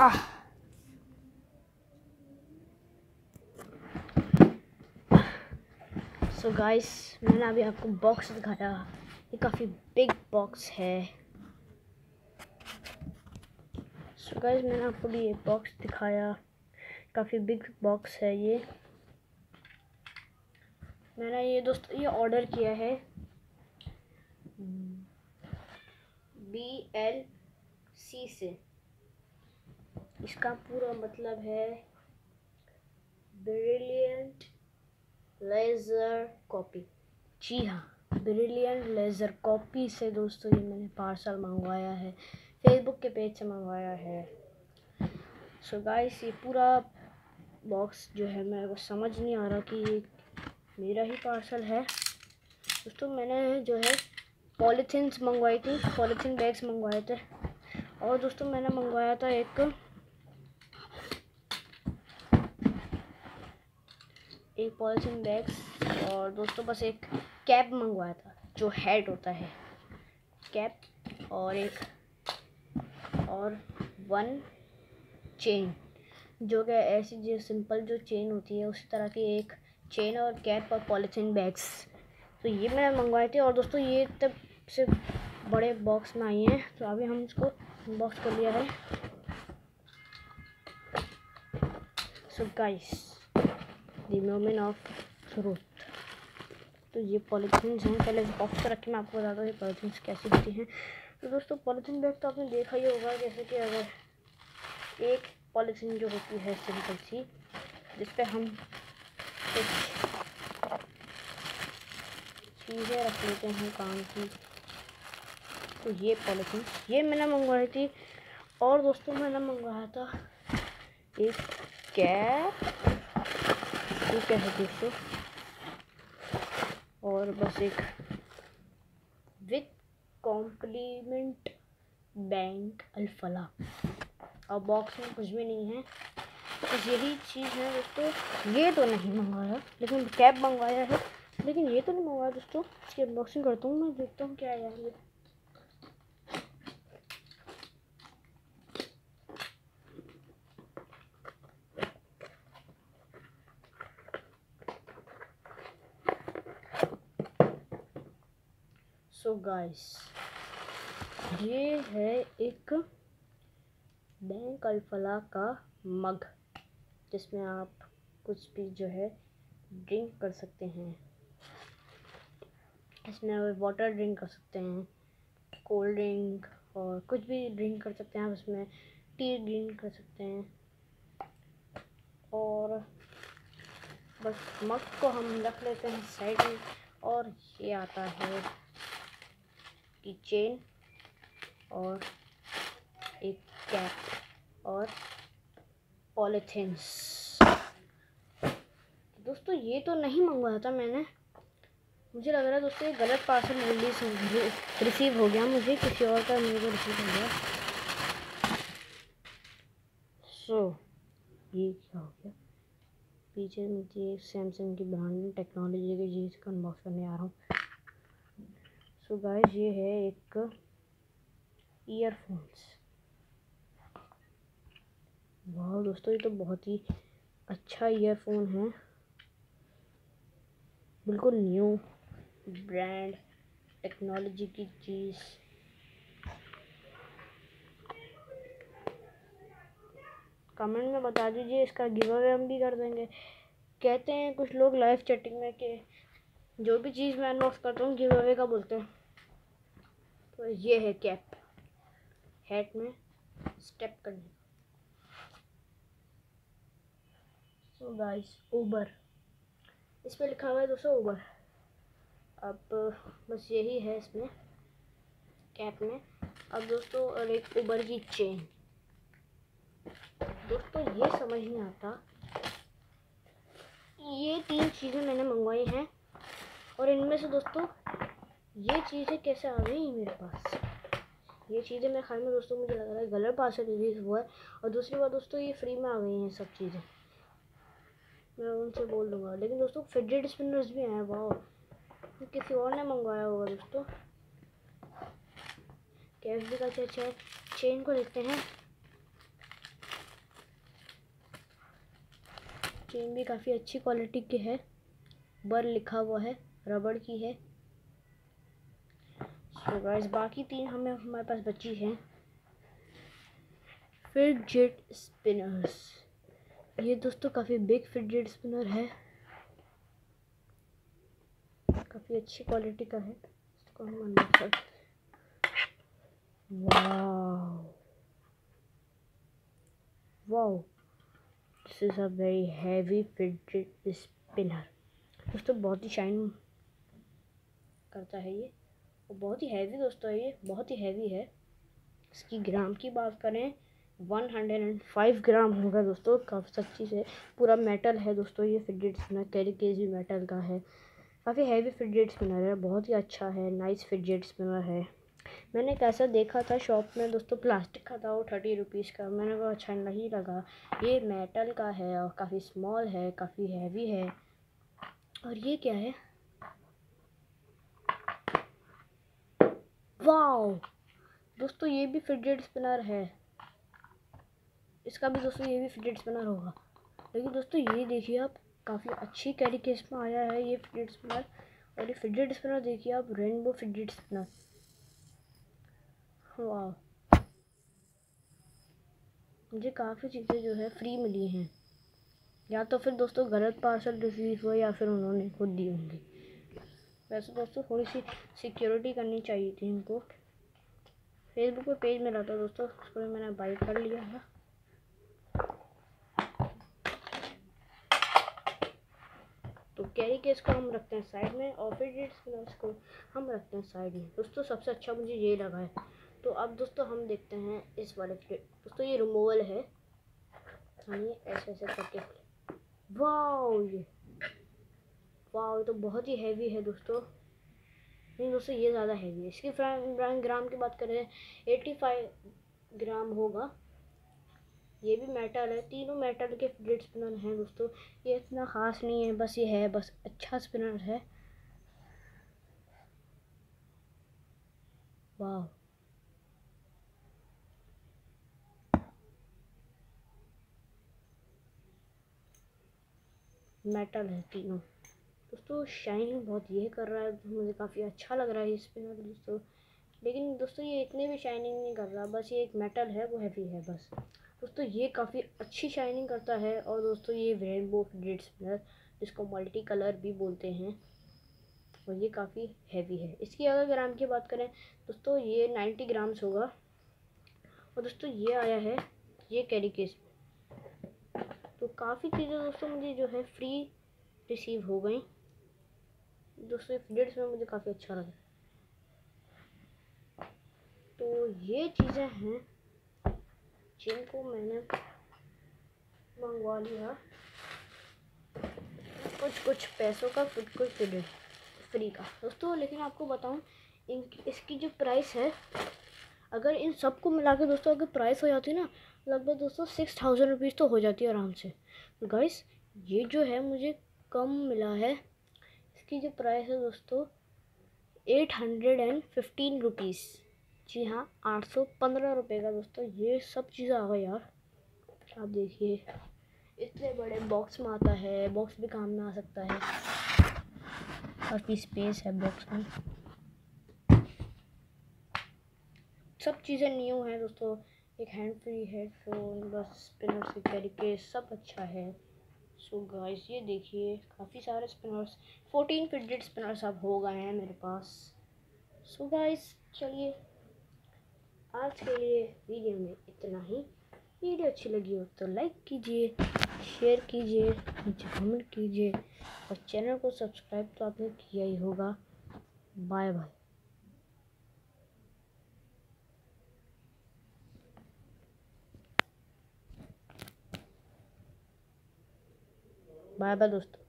आह so guys मैंने अभी आपको बॉक्स दिखाया। ये काफ़ी बिग बॉक्स है। सो so गाइस मैंने आपको भी ये बॉक्स दिखाया। काफ़ी बिग बॉक्स है ये। मैंने ये दोस्तों, ये ऑर्डर किया है। बी एल सी से। इसका पूरा मतलब है ब्रिलियंट लेज़र कॉपी जी हाँ ब्रिलियंट लेज़र कॉपी से दोस्तों ये मैंने पार्सल मंगवाया है फेसबुक के पेज से मंगवाया है। सो गाइस ये पूरा बॉक्स जो है मेरे को समझ नहीं आ रहा कि ये मेरा ही पार्सल है। दोस्तों मैंने जो है पॉलीथीन्स मंगवाई थी पॉलीथीन बैग्स मंगवाए थे। और दोस्तों मैंने मंगवाया था एक एक पॉलीथीन बैग्स और दोस्तों बस एक कैप मंगवाया था, जो हेड होता है। कैप और एक और वन चेन जो कि ऐसी जो सिंपल जो चेन होती है, उसी तरह की एक चेन और कैप और पॉलीथीन बैग्स तो ये मैंने मंगवाए थे और दोस्तों ये तब से बड़े बॉक्स में आई हैं तो अभी हम इसको बॉक्स कर लिया है। So guys the moment of truth तो ये पॉलीथीन्स हैं पहले बॉक्स पर रख के मैं आपको बताता हूँ ये पॉलीथीन्स कैसी होती हैं। तो दोस्तों पॉलीथीन बैग तो आपने देखा ही होगा, जैसे कि अगर एक पॉलीथीन जो होती है सिंपल सी, जिस पर हम कुछ चीज़ें रख लेते हैं काम की तो ये पॉलीथीन ये मैंने मंगवाई थी। और दोस्तों, मैंने मंगवाया था एक कैप ये क्या है दोस्तों। और बस एक विथ कॉम्प्लीमेंट बैंक अल्फला। और बॉक्स में कुछ भी नहीं है। तो यही चीज़ है दोस्तों। ये तो नहीं मंगाया, लेकिन कैब मंगवाया है। लेकिन ये तो नहीं मंगाया दोस्तों। इसकी अनबॉक्सिंग करता हूँ मैं, देखता हूँ क्या आया है सो गाइस ये है एक बैंक अल्फला का मग, जिसमें आप कुछ भी जो है ड्रिंक कर सकते हैं। इसमें आप वाटर ड्रिंक कर सकते हैं कोल्ड ड्रिंक और कुछ भी ड्रिंक कर सकते हैं आप इसमें टी ड्रिंक कर सकते हैं। और बस मग को हम रख लेते हैं साइड में और ये आता है। की चेन और एक कैप और पॉलीथीन्स। दोस्तों ये तो नहीं मंगवाया था मैंने। मुझे लग रहा है दोस्तों ये गलत पार्सल रिलीज़ रिसीव हो गया मुझे किसी और का मेरे को रिसीव हो गया। सो so, ये क्या हो गया? पीछे मुझे सैमसंग की ब्रांड टेक्नोलॉजी की चीज़ का अनबॉक्स करने आ रहा हूँ। सो so गाइस ये है एक ईयरफोन्स वाह दोस्तों, ये तो बहुत ही अच्छा ईयरफोन है। बिल्कुल न्यू ब्रांड टेक्नोलॉजी की चीज़। कमेंट में बता दीजिए, इसका गिव अवे हम भी कर देंगे। कहते हैं कुछ लोग लाइव चैटिंग में कि जो भी चीज़ मैं अनबॉक्स करता हूँ गिव अवे का बोलते हैं। तो ये है कैप। हेड में स्टेप करने। सो गाइस ऊबर इस पर लिखा हुआ है दोस्तों ऊबर अब, बस यही है इसमें, कैप में। अब दोस्तों, और एक ऊबर की चेन दोस्तों, ये समझ नहीं आता। ये तीन चीज़ें मैंने मंगवाई हैं। और इनमें से दोस्तों ये चीज़ें कैसे आ गई मेरे पास? ये चीज़ें मैं खाई में दोस्तों मुझे लग रहा है गलत भाषा रिलीज़ हुआ है। और दूसरी बात दोस्तों ये फ्री में आ गई हैं सब चीज़ें। मैं उनसे बोल दूँगा। लेकिन दोस्तों फिडेड स्पिनर्स भी हैं वाह किसी और ने मंगवाया होगा दोस्तों। कैश भी का अच्छा है। चेन को देखते हैं। चेन भी काफ़ी अच्छी क्वालिटी की है। बर लिखा हुआ है। रबड़ की है। सो गाइस बाकी तीन हमें, हमारे पास बची हैं। फिडजेट स्पिनर्स ये दोस्तों काफ़ी बिग फिडजेट स्पिनर है। काफ़ी अच्छी क्वालिटी का है। इसको हम wow this is a very heavy fidget spinner दोस्तों, बहुत ही शाइन करता है ये। और बहुत ही हैवी दोस्तों ये, बहुत ही हैवी है। इसकी ग्राम की बात करें one hundred and five gram होगा दोस्तों, काफ़ी सच्ची से पूरा मेटल है दोस्तों ये फिडजेट स्पिनर कैरी केज भी मेटल का है। काफ़ी हैवी फिडजेट स्पिनर है, बहुत ही अच्छा है नाइस फिडजेट स्पिनर है। मैंने कैसा देखा था शॉप में दोस्तों प्लास्टिक का था वो थर्टी रुपीज़ का, मैंने कहा अच्छा नहीं लगा। ये मेटल का है और काफ़ी स्मॉल है, काफ़ी हैवी है। और ये क्या है? वाओ। दोस्तों, ये भी फिडजेट स्पिनर है। इसका भी दोस्तों, ये भी फिडजेट स्पिनर होगा। लेकिन दोस्तों, ये देखिए आप, काफ़ी अच्छी कैरी केस में आया है ये फिडजेट स्पिनर और ये फिडजेट स्पिनर देखिए आप रेनबो फिडजेट स्पिनर वाह मुझे काफ़ी चीज़ें जो है फ्री मिली हैं। या तो फिर दोस्तों, गलत पार्सल रिसीव हुआ या फिर उन्होंने खुद दी होंगी। वैसे दोस्तों थोड़ी सी सिक्योरिटी करनी चाहिए थी इनको। फेसबुक पे पेज मिला था दोस्तों, उसको मैंने बाई कर लिया है तो कैरी केस को हम रखते हैं साइड में और फिर को हम रखते हैं साइड में। दोस्तों सबसे अच्छा मुझे ये लगा है। तो अब दोस्तों हम देखते हैं इस वाले दोस्तों ये रिमूवल है। हम ये ऐसे ऐसे करके। वाह ये वाह तो बहुत ही हैवी है दोस्तों। नहीं, दोस्तों, ये ज़्यादा हैवी है। इसकी ग्राम की बात करें एट्टी फाइव ग्राम होगा। ये भी मेटल है। तीनों मेटल के फ्लिट स्पिनर हैं दोस्तों। ये इतना ख़ास नहीं है, बस ये है, बस अच्छा स्पिनर है। वाह। मेटल है तीनों। दोस्तों शाइनिंग बहुत ये कर रहा है, मुझे काफ़ी अच्छा लग रहा है ये स्पिनर दोस्तों। लेकिन दोस्तों, ये इतने भी शाइनिंग नहीं कर रहा, बस ये एक मेटल है, वो हैवी है, बस। दोस्तों, ये काफ़ी अच्छी शाइनिंग करता है, और दोस्तों, ये रेनबो फ्लिट स्पिनर जिसको मल्टी कलर भी बोलते हैं, और ये काफ़ी हैवी है। इसकी अगर ग्राम की बात करें, दोस्तों, ये नाइन्टी ग्राम्स होगा। और दोस्तों, ये आया है, ये कैरी केस तो काफ़ी चीज़ें, दोस्तों, मुझे जो है फ्री रिसीव हो गई। दोस्तों फ्लिट्स में मुझे काफ़ी अच्छा लगा। तो ये चीज़ें हैं जिनको मैंने मंगवा लिया। कुछ कुछ पैसों का, कुछ कुछ फ्री का। दोस्तों, लेकिन आपको बताऊँ, इन, इसकी जो प्राइस है, अगर इन सबको मिला के दोस्तों, अगर प्राइस हो जाती है ना, लगभग दोस्तों सिक्स थाउज़ेंड रुपीज़ तो हो जाती है आराम से। गाइस ये जो है मुझे कम मिला है। इसकी जो प्राइस है दोस्तों eight hundred and fifteen rupees जी हाँ आठ सौ पंद्रह रुपये का दोस्तों, ये सब चीज़ आ गई यार। आप देखिए, इतने बड़े बॉक्स में आता है बॉक्स भी काम में आ सकता है। काफ़ी स्पेस है बॉक्स में। सब चीज़ें न्यू हैं दोस्तों। एक हैंड फ्री हेडफोन बस स्पिनर से कैरी सब अच्छा है। सो गाइस ये देखिए, काफ़ी सारे स्पिनर्स फोर्टीन फिटेड स्पिनर्स अब हो गए हैं मेरे पास। सो गाइस चलिए, आज के लिए वीडियो में इतना ही। वीडियो अच्छी लगी हो तो लाइक कीजिए शेयर कीजिए, नीचे कमेंट कीजिए, और चैनल को सब्सक्राइब तो आपने किया ही होगा। बाय बाय बाय बाय दोस्तों।